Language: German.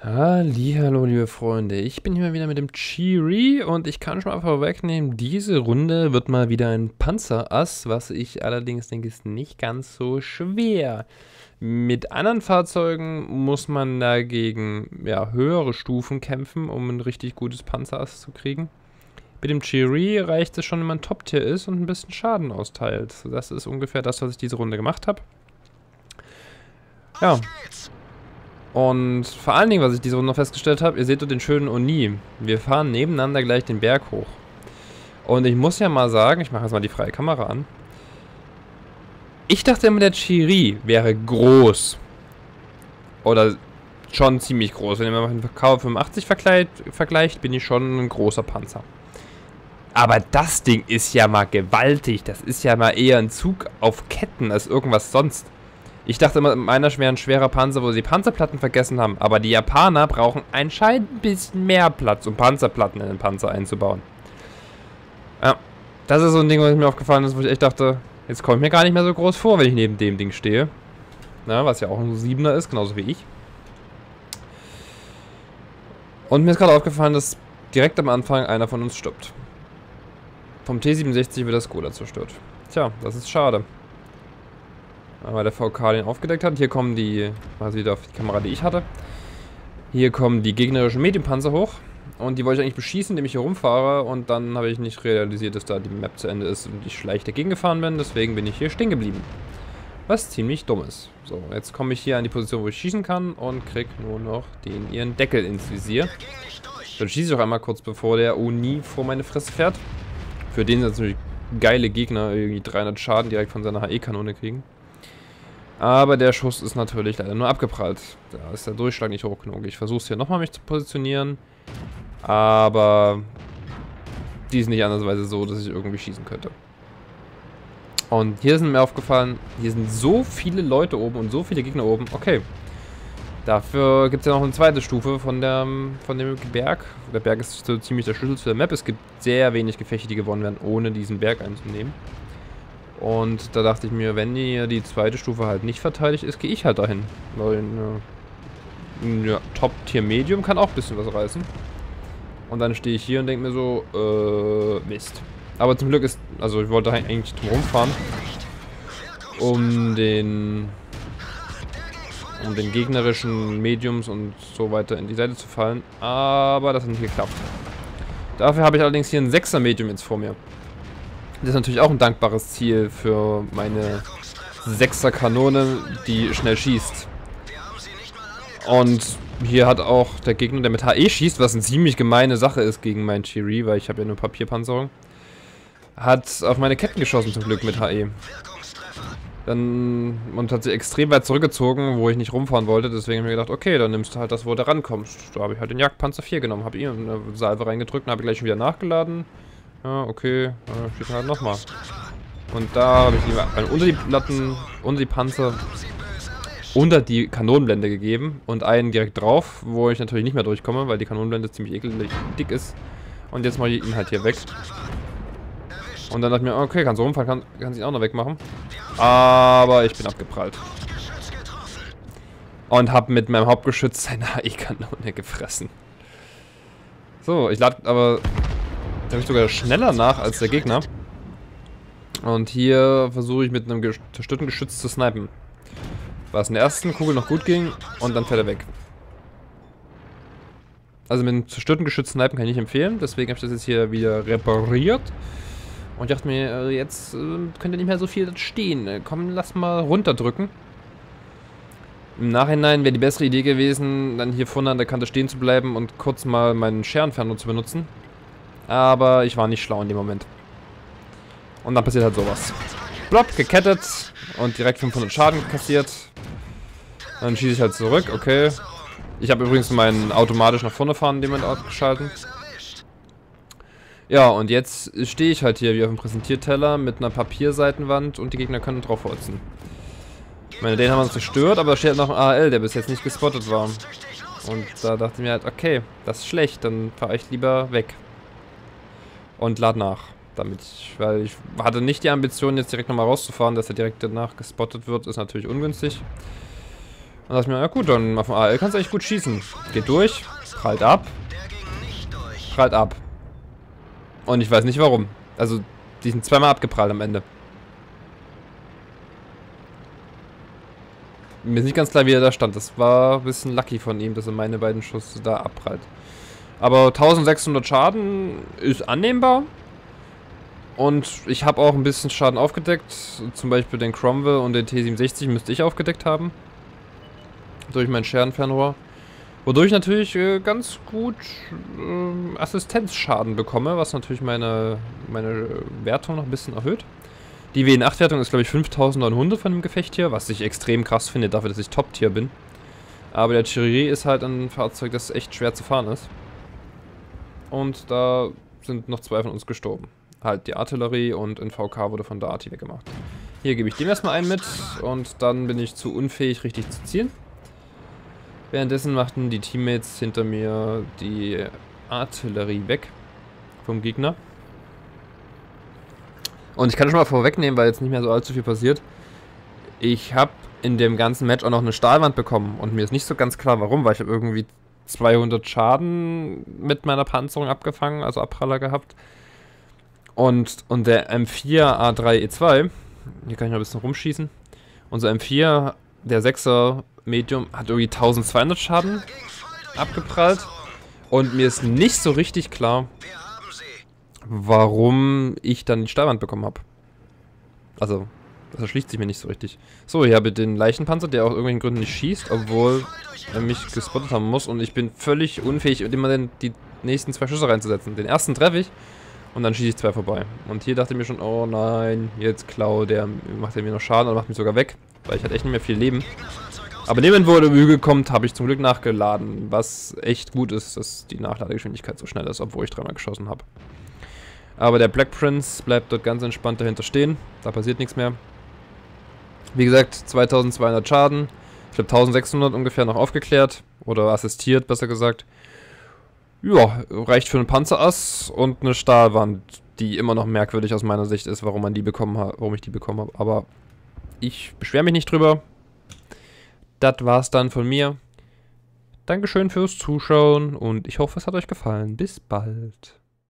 Hallo, liebe Freunde. Ich bin hier wieder mit dem Cheery und ich kann schon mal vorwegnehmen, diese Runde wird mal wieder ein Panzerass, was ich allerdings denke, ist nicht ganz so schwer. Mit anderen Fahrzeugen muss man dagegen ja, höhere Stufen kämpfen, um ein richtig gutes Panzerass zu kriegen. Mit dem Cheery reicht es schon, wenn man Top-Tier ist und ein bisschen Schaden austeilt. Das ist ungefähr das, was ich diese Runde gemacht habe. Ja. Und vor allen Dingen, was ich diese Runde noch festgestellt habe, ihr seht dort den schönen Oni. Wir fahren nebeneinander gleich den Berg hoch. Und ich muss ja mal sagen, ich mache jetzt mal die freie Kamera an. Ich dachte immer, der Chiri wäre groß. Oder schon ziemlich groß. Wenn ihr mal mit dem KV85 vergleicht, vergleicht, bin ich schon ein großer Panzer. Aber das Ding ist ja mal gewaltig. Das ist ja mal eher ein Zug auf Ketten als irgendwas sonst. Ich dachte immer, meiner wäre ein schwerer Panzer, wo sie Panzerplatten vergessen haben. Aber die Japaner brauchen anscheinend ein bisschen mehr Platz, um Panzerplatten in den Panzer einzubauen. Ja, das ist so ein Ding, was mir aufgefallen ist, wo ich echt dachte, jetzt komme ich mir gar nicht mehr so groß vor, wenn ich neben dem Ding stehe. Na, was ja auch ein Siebener ist, genauso wie ich. Und mir ist gerade aufgefallen, dass direkt am Anfang einer von uns stirbt. Vom T67 wird das Skoda zerstört. Tja, das ist schade. Weil der VK den aufgedeckt hat. Hier kommen die, mal wieder auf die Kamera, die ich hatte. Hier kommen die gegnerischen Medienpanzer hoch. Und die wollte ich eigentlich beschießen, indem ich hier rumfahre. Und dann habe ich nicht realisiert, dass da die Map zu Ende ist und ich leicht dagegen gefahren bin. Deswegen bin ich hier stehen geblieben. Was ziemlich dumm ist. So, jetzt komme ich hier an die Position, wo ich schießen kann und krieg nur noch den ihren Deckel ins Visier. Dann schieße ich auch einmal kurz, bevor der Uni vor meine Fresse fährt. Für den sind natürlich geile Gegner, irgendwie 300 Schaden direkt von seiner HE-Kanone kriegen. Aber der Schuss ist natürlich leider nur abgeprallt. Da ist der Durchschlag nicht hoch genug. Ich versuche es hier nochmal mich zu positionieren. Aber die ist nicht andersweise so, dass ich irgendwie schießen könnte. Und hier sind mir aufgefallen, hier sind so viele Leute oben und so viele Gegner oben. Okay. Dafür gibt es ja noch eine zweite Stufe von, der, von dem Berg. Der Berg ist so ziemlich der Schlüssel zu der Map. Es gibt sehr wenig Gefechte, die gewonnen werden, ohne diesen Berg einzunehmen. Und da dachte ich mir, wenn die, die zweite Stufe halt nicht verteidigt ist, gehe ich halt dahin. Weil ein ja, Top-Tier-Medium kann auch ein bisschen was reißen. Und dann stehe ich hier und denke mir so, äh, Mist. Aber zum Glück ist, also ich wollte eigentlich drum rumfahren, um den, um den gegnerischen Mediums und so weiter in die Seite zu fallen. Aber das hat nicht geklappt. Dafür habe ich allerdings hier ein 6er Medium jetzt vor mir. Das ist natürlich auch ein dankbares Ziel für meine 6er Kanone, die schnell schießt. Und hier hat auch der Gegner, der mit HE schießt, was eine ziemlich gemeine Sache ist gegen meinen Chiri, weil ich habe ja nur Papierpanzerung, hat auf meine Ketten geschossen zum Glück mit HE. Dann, und hat sie extrem weit zurückgezogen, wo ich nicht rumfahren wollte. Deswegen habe ich mir gedacht, okay, dann nimmst du halt das, wo du rankommst. Da habe ich halt den Jagdpanzer 4 genommen, habe ihm eine Salve reingedrückt und habe gleich schon wieder nachgeladen. Ja, okay. Ja, steht halt nochmal. Und da habe ich lieber unter die Platten, unter die Panzer, unter die Kanonenblende gegeben und einen direkt drauf, wo ich natürlich nicht mehr durchkomme, weil die Kanonenblende ziemlich ekelig dick ist. Und jetzt mache ich ihn halt hier weg. Und dann dachte ich mir, okay, kann so rumfallen, kann, kann sich auch noch wegmachen. Aber ich bin abgeprallt. Und habe mit meinem Hauptgeschütz seine E-Kanone gefressen. So, ich lade aber da habe ich sogar schneller nach als der Gegner. Und hier versuche ich mit einem zerstörten Geschütz zu snipen. Was in der ersten Kugel noch gut ging und dann fährt er weg. Also mit einem zerstörten Geschütz snipen kann ich nicht empfehlen, deswegen habe ich das jetzt hier wieder repariert. Und ich dachte mir, äh, jetzt äh, könnte nicht mehr so viel stehen. Äh, komm, lass mal runterdrücken. Im Nachhinein wäre die bessere Idee gewesen, dann hier vorne an der Kante stehen zu bleiben und kurz mal meinen Scherenferner zu benutzen. Aber ich war nicht schlau in dem Moment. Und dann passiert halt sowas. Block, gekettet und direkt 500 Schaden kassiert. Dann schieße ich halt zurück, okay. Ich habe übrigens meinen automatisch nach vorne fahren in dem Moment abgeschalten. Ja, und jetzt stehe ich halt hier wie auf dem Präsentierteller mit einer Papierseitenwand und die Gegner können drauf holzen. Ich meine, den haben wir zerstört, aber da steht noch ein AL, der bis jetzt nicht gespottet war. Und da dachte ich mir halt, okay, das ist schlecht, dann fahre ich lieber weg und lad nach. Damit weil ich hatte nicht die Ambition, jetzt direkt nochmal rauszufahren, dass er direkt danach gespottet wird, ist natürlich ungünstig. Dann dachte ich mir, ja gut, dann auf dem AL kannst du echt gut schießen. Geht durch, prallt ab, prallt ab. Und ich weiß nicht warum. Also, die sind zweimal abgeprallt am Ende. Mir ist nicht ganz klar, wie er da stand. Das war ein bisschen lucky von ihm, dass er meine beiden Schuss da abprallt. Aber 1600 Schaden ist annehmbar. Und ich habe auch ein bisschen Schaden aufgedeckt. Zum Beispiel den Cromwell und den T67 müsste ich aufgedeckt haben. Durch mein Scherenfernrohr. Wodurch ich natürlich äh, ganz gut äh, Assistenzschaden bekomme, was natürlich meine, meine Wertung noch ein bisschen erhöht. Die WN8-Wertung ist, glaube ich, 5900 von dem Gefecht hier, was ich extrem krass finde, dafür, dass ich Top-Tier bin. Aber der Chirurgie ist halt ein Fahrzeug, das echt schwer zu fahren ist. Und da sind noch zwei von uns gestorben. Halt die Artillerie und in VK wurde von der Arti weggemacht. Hier gebe ich dem erstmal einen mit und dann bin ich zu unfähig, richtig zu zielen. Währenddessen machten die Teammates hinter mir die Artillerie weg vom Gegner. Und ich kann schon mal vorwegnehmen, weil jetzt nicht mehr so allzu viel passiert. Ich habe in dem ganzen Match auch noch eine Stahlwand bekommen und mir ist nicht so ganz klar warum, weil ich habe irgendwie 200 Schaden mit meiner Panzerung abgefangen, also Abpraller gehabt. Und, und der M4A3E2, hier kann ich noch ein bisschen rumschießen. Unser M4, der 6er Medium, hat irgendwie 1200 Schaden abgeprallt. Und mir ist nicht so richtig klar, warum ich dann die Stahlwand bekommen habe. Also, das erschließt sich mir nicht so richtig. So, ich habe den Leichenpanzer, der aus irgendwelchen Gründen nicht schießt, obwohl er mich gespottet haben muss. Und ich bin völlig unfähig, immer den, die nächsten zwei Schüsse reinzusetzen. Den ersten treffe ich und dann schieße ich zwei vorbei. Und hier dachte ich mir schon, oh nein, jetzt Klau, der macht er mir noch Schaden und macht mich sogar weg. Weil ich hatte echt nicht mehr viel Leben. Aber neben wo der Hügel kommt, habe ich zum Glück nachgeladen. Was echt gut ist, dass die Nachladegeschwindigkeit so schnell ist, obwohl ich dreimal geschossen habe. Aber der Black Prince bleibt dort ganz entspannt dahinter stehen. Da passiert nichts mehr. Wie gesagt, 2200 Schaden. Ich glaube 1600 ungefähr noch aufgeklärt. Oder assistiert, besser gesagt. Ja, reicht für einen Panzerass und eine Stahlwand, die immer noch merkwürdig aus meiner Sicht ist, warum man die bekommen hat, warum ich die bekommen habe. Aber ich beschwere mich nicht drüber. Das war's dann von mir. Dankeschön fürs Zuschauen und ich hoffe, es hat euch gefallen. Bis bald.